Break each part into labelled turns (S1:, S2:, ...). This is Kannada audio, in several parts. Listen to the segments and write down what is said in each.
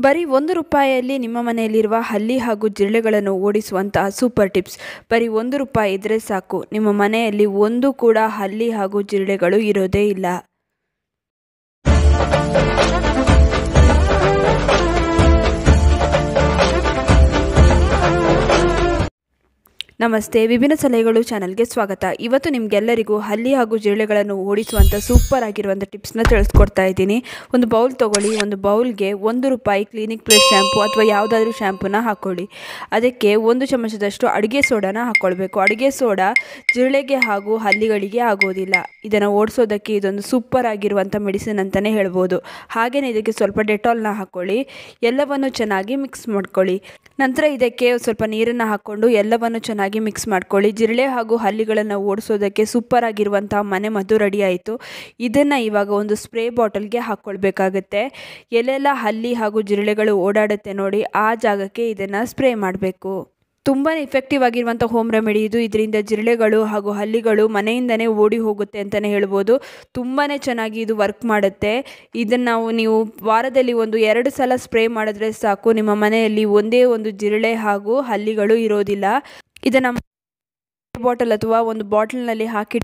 S1: ಬರೀ ಒಂದು ರೂಪಾಯಿಯಲ್ಲಿ ನಿಮ್ಮ ಮನೆಯಲ್ಲಿರುವ ಹಲ್ಲಿ ಹಾಗೂ ಜಿರಳೆಗಳನ್ನು ಓಡಿಸುವಂತಹ ಸೂಪರ್ ಟಿಪ್ಸ್. ಬರೀ ಒಂದು ರೂಪಾಯಿ ಇದ್ದರೆ ಸಾಕು. ನಿಮ್ಮ ಮನೆಯಲ್ಲಿ ಒಂದು ಕೂಡ ಹಲ್ಲಿ ಹಾಗೂ ಜಿರಳೆಗಳು ಇರೋದೇ ಇಲ್ಲ. ನಮಸ್ತೆ, ವಿಭಿನ್ನ ಸಲಹೆಗಳು ಚಾನಲ್ಗೆ ಸ್ವಾಗತ. ಇವತ್ತು ನಿಮಗೆಲ್ಲರಿಗೂ ಹಲ್ಲಿ ಹಾಗೂ ಜಿರಳೆಗಳನ್ನು ಓಡಿಸುವಂಥ ಸೂಪರ್ ಆಗಿರುವಂಥ ಟಿಪ್ಸ್ನ ತಿಳಿಸ್ಕೊಡ್ತಾ ಇದ್ದೀನಿ. ಒಂದು ಬೌಲ್ ತೊಗೊಳ್ಳಿ, ಒಂದು ಬೌಲ್ಗೆ ಒಂದು ರೂಪಾಯಿ ಕ್ಲಿನಿಕ್ ಪ್ಲಸ್ ಶ್ಯಾಂಪು ಅಥವಾ ಯಾವುದಾದ್ರೂ ಶ್ಯಾಂಪೂನ ಹಾಕ್ಕೊಳ್ಳಿ ಅದಕ್ಕೆ ಒಂದು ಚಮಚದಷ್ಟು ಅಡುಗೆ ಸೋಡಾನ ಹಾಕ್ಕೊಳ್ಬೇಕು ಅಡುಗೆ ಸೋಡಾ ಜಿರಳೆಗೆ ಹಾಗೂ ಹಲ್ಲಿಗಳಿಗೆ ಆಗೋದಿಲ್ಲ. ಇದನ್ನು ಓಡಿಸೋದಕ್ಕೆ ಇದೊಂದು ಸೂಪರ್ ಆಗಿರುವಂಥ ಮೆಡಿಸಿನ್ ಅಂತಲೇ ಹೇಳ್ಬೋದು. ಹಾಗೆಯೇ ಇದಕ್ಕೆ ಸ್ವಲ್ಪ ಡೆಟಾಲ್ನ ಹಾಕ್ಕೊಳ್ಳಿ ಎಲ್ಲವನ್ನು ಚೆನ್ನಾಗಿ ಮಿಕ್ಸ್ ಮಾಡ್ಕೊಳ್ಳಿ. ನಂತರ ಇದಕ್ಕೆ ಸ್ವಲ್ಪ ನೀರನ್ನು ಹಾಕ್ಕೊಂಡು ಎಲ್ಲವನ್ನು ಚೆನ್ನಾಗಿ ಮಿಕ್ಸ್ ಮಾಡ್ಕೊಳ್ಳಿ. ಜಿರಳೆ ಹಾಗೂ ಹಲ್ಲಿಗಳನ್ನು ಓಡಿಸೋದಕ್ಕೆ ಸೂಪರ್ ಆಗಿರುವಂತಹ ಮನೆ ಮದ್ದು ರೆಡಿ ಆಯಿತು. ಇದನ್ನು ಇವಾಗ ಒಂದು ಸ್ಪ್ರೇ ಬಾಟಲ್ಗೆ ಹಾಕ್ಕೊಳ್ಬೇಕಾಗತ್ತೆ. ಎಲ್ಲೆಲ್ಲ ಹಲ್ಲಿ ಹಾಗೂ ಜಿರಳೆಗಳು ಓಡಾಡುತ್ತೆ ನೋಡಿ, ಆ ಜಾಗಕ್ಕೆ ಇದನ್ನು ಸ್ಪ್ರೇ ಮಾಡಬೇಕು. ತುಂಬಾ ಎಫೆಕ್ಟಿವ್ ಆಗಿರುವಂಥ ಹೋಮ್ ರೆಮಿಡಿ ಇದು. ಇದರಿಂದ ಜಿರಳೆಗಳು ಹಾಗೂ ಹಲ್ಲಿಗಳು ಮನೆಯಿಂದನೇ ಓಡಿ ಹೋಗುತ್ತೆ ಅಂತಲೇ ಹೇಳ್ಬೋದು. ತುಂಬಾ ಚೆನ್ನಾಗಿ ಇದು ವರ್ಕ್ ಮಾಡುತ್ತೆ. ಇದನ್ನು ನಾವು ವಾರದಲ್ಲಿ ಒಂದು ಎರಡು ಸಲ ಸ್ಪ್ರೇ ಮಾಡಿದ್ರೆ ಸಾಕು. ನಿಮ್ಮ ಮನೆಯಲ್ಲಿ ಒಂದೇ ಒಂದು ಜಿರಳೆ ಹಾಗೂ ಹಲ್ಲಿಗಳು ಇರೋದಿಲ್ಲ. ಇದನ್ನು ಬಾಟಲ್ ಅಥವಾ ಒಂದು ಬಾಟಲ್ನಲ್ಲಿ ಹಾಕಿ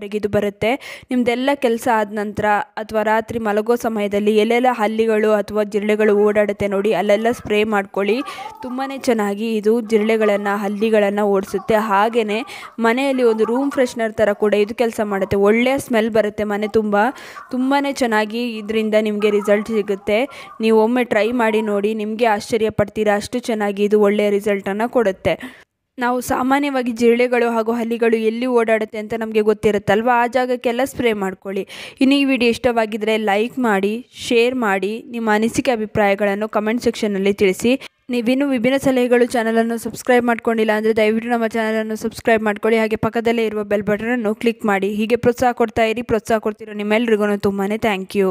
S1: ಇದು ಬರುತ್ತೆ. ನಿಮ್ಮದೆಲ್ಲ ಕೆಲಸ ಆದ ನಂತರ ಅಥವಾ ರಾತ್ರಿ ಮಲಗೋ ಸಮಯದಲ್ಲಿ ಎಲ್ಲೆಲ್ಲ ಹಲ್ಲಿಗಳು ಅಥವಾ ಜಿರಳೆಗಳು ಓಡಾಡುತ್ತೆ ನೋಡಿ, ಅಲ್ಲೆಲ್ಲ ಸ್ಪ್ರೇ ಮಾಡ್ಕೊಳ್ಳಿ. ತುಂಬಾ ಚೆನ್ನಾಗಿ ಇದು ಜಿರಳೆಗಳನ್ನು, ಹಲ್ಲಿಗಳನ್ನು ಓಡಿಸುತ್ತೆ. ಹಾಗೆಯೇ ಮನೆಯಲ್ಲಿ ಒಂದು ರೂಮ್ ಫ್ರೆಶ್ನರ್ ಥರ ಕೂಡ ಇದು ಕೆಲಸ ಮಾಡುತ್ತೆ. ಒಳ್ಳೆಯ ಸ್ಮೆಲ್ ಬರುತ್ತೆ ಮನೆ ತುಂಬ. ತುಂಬಾ ಚೆನ್ನಾಗಿ ಇದರಿಂದ ನಿಮಗೆ ರಿಸಲ್ಟ್ ಸಿಗುತ್ತೆ. ನೀವು ಒಮ್ಮೆ ಟ್ರೈ ಮಾಡಿ ನೋಡಿ, ನಿಮಗೆ ಆಶ್ಚರ್ಯ ಪಡ್ತೀರಾ ಅಷ್ಟು ಚೆನ್ನಾಗಿ ಇದು ಒಳ್ಳೆಯ ರಿಸಲ್ಟನ್ನು ಕೊಡುತ್ತೆ. ನಾವು ಸಾಮಾನ್ಯವಾಗಿ ಜಿರಳೆಗಳು ಹಾಗೂ ಹಲ್ಲಿಗಳು ಎಲ್ಲಿ ಓಡಾಡುತ್ತೆ ಅಂತ ನಮಗೆ ಗೊತ್ತಿರುತ್ತಲ್ವ? ಆ ಜಾಗಕ್ಕೆಲ್ಲ ಸ್ಪ್ರೇ ಮಾಡ್ಕೊಳ್ಳಿ. ಇನ್ನು ಈ ವಿಡಿಯೋ ಇಷ್ಟವಾಗಿದ್ದರೆ ಲೈಕ್ ಮಾಡಿ ಶೇರ್ ಮಾಡಿ, ನಿಮ್ಮ ಅನಿಸಿಕೆ ಅಭಿಪ್ರಾಯಗಳನ್ನು ಕಮೆಂಟ್ ಸೆಕ್ಷನ್ನಲ್ಲಿ ತಿಳಿಸಿ. ನೀವಿನ್ನೂ ವಿಭಿನ್ನ ಸಲಹೆಗಳು ಚಾನಲನ್ನು ಸಬ್ಸ್ಕ್ರೈಬ್ ಮಾಡ್ಕೊಂಡಿಲ್ಲ ಅಂದರೆ ದಯವಿಟ್ಟು ನಮ್ಮ ಚಾನಲನ್ನು ಸಬ್ಸ್ಕ್ರೈಬ್ ಮಾಡ್ಕೊಳ್ಳಿ. ಹಾಗೆ ಪಕ್ಕದಲ್ಲೇ ಇರುವ ಬೆಲ್ ಬಟನನ್ನು ಕ್ಲಿಕ್ ಮಾಡಿ. ಹೀಗೆ ಪ್ರೋತ್ಸಾಹ ಕೊಡ್ತಾ ಇರಿ. ಪ್ರೋತ್ಸಾಹ ಕೊಡ್ತಿರೋ ನಿಮ್ಮೆಲ್ರಿಗೂ ತುಂಬಾ ಥ್ಯಾಂಕ್ ಯು